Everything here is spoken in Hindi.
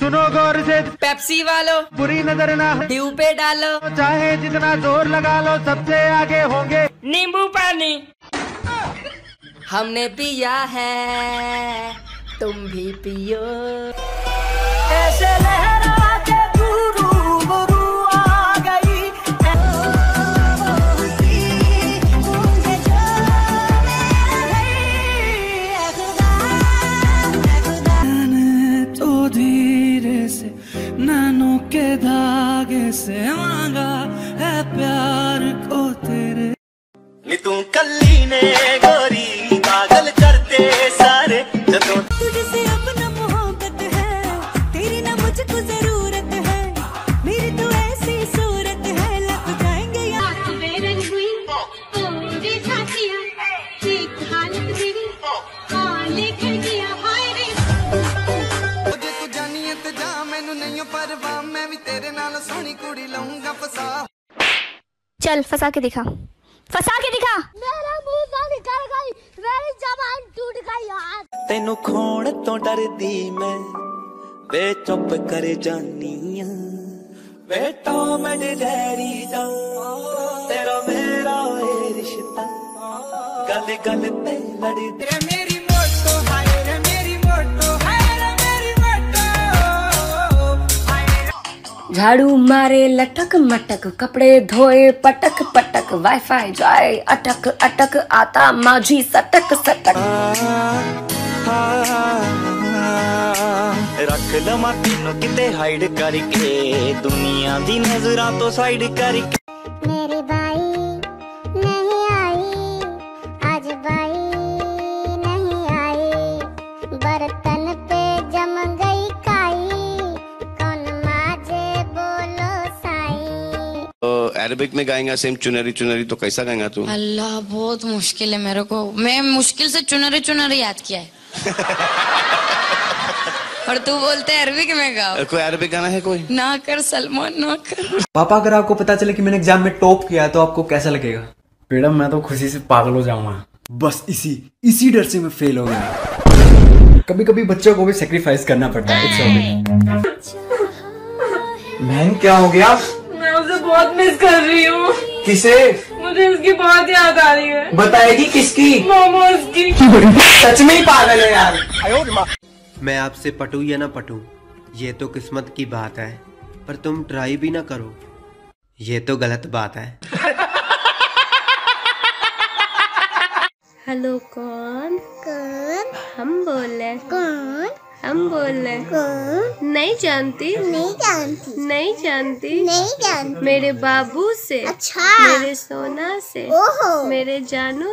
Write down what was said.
सुनो गौर से पेप्सी वालों बुरी नज़र ना ट्यूब पे डालो। चाहे जितना ज़ोर लगा लो सबसे आगे होंगे। नींबू पानी। हमने पिया है तुम भी पियो। ऐसे लहर धागे से मांगा है प्यार को तेरे। तू कली ने गोरी पागल करते सारे। जदों तुझसे अपना मोहब्बत है तेरी ना मुझको ज़रूरत है। मेरी तो ऐसी सूरत है लग जाएँगे यार मेरे हुई तो मुझे छातिया ठीक हालत मेरी काले कर दिया हाय रे मुझे तू जानिए ते जा मैनू नहीं परवाह। तेरे नाल सोहनी कुड़ी लाऊँगा फसा। चल फसा के दिखा। फसा के दिखा। मेरा मुँह तो निकल गई मेरी जबान टूट गई यार। तेनू खोण तो डरदी मैं वे चुप कर जानी वे मैं लहरी जा तेरा मेरा ए रिश्ता। गल गल पे लड़ी तेरे झाड़ू मारे लटक मटक कपड़े धोए पटक पटक वाईफाई जाए अटक अटक आता माझी सटक सटक ਰੱਖ ਲਵਾਂ ਤੈਨੂੰ ਕਿਤੇ ਹਾਈਡ ਕਰਕੇ ਦੁਨੀਆ ਦੀ ਨਜ਼ਰਾਂ ਤੋਂ ਸਾਈਡ ਕਰਕੇ अरबिक में गाएगा सेम चुनरी चुनरी तो कैसा गाएगा तू? अल्लाह बहुत मुश्किल है मेरे को। मैं मुश्किल से चुनरी चुनरी याद किया है। और तू बोलते हैं अरबी में गाओ। कोई अरबिक गाना है कोई? ना कर सलमान ना कर। पापा अगर आपको पता चले कि मैंने एग्ज़ाम में टॉप किया है तो आपको कैसा लगेगा? मैडम मैं तो खुशी से पागल हो जाऊँगा। बस इसी इसी डर से मैं फेल हो गया। कभी कभी बच्चों को भी सेक्रीफाइस करना पड़ता है। Okay. बहन क्या हो गया? बहुत मिस कर रही हूँ। किसे? मुझे उसकी बहुत याद आ रही है। बताएगी किसकी? मोमोज की। सच में ही पागल है यार। मैं आपसे पटू या ना पटू ये तो किस्मत की बात है पर तुम ट्राई भी ना करो। ये तो गलत बात है। हेलो कौन? कौन? हम बोल रहे कौन? हम बोल। रहे नहीं जानती। नहीं जानती। नहीं जानती। नहीं जानती। मेरे बाबू से अच्छा। मेरे सोना से ओहो। मेरे जानू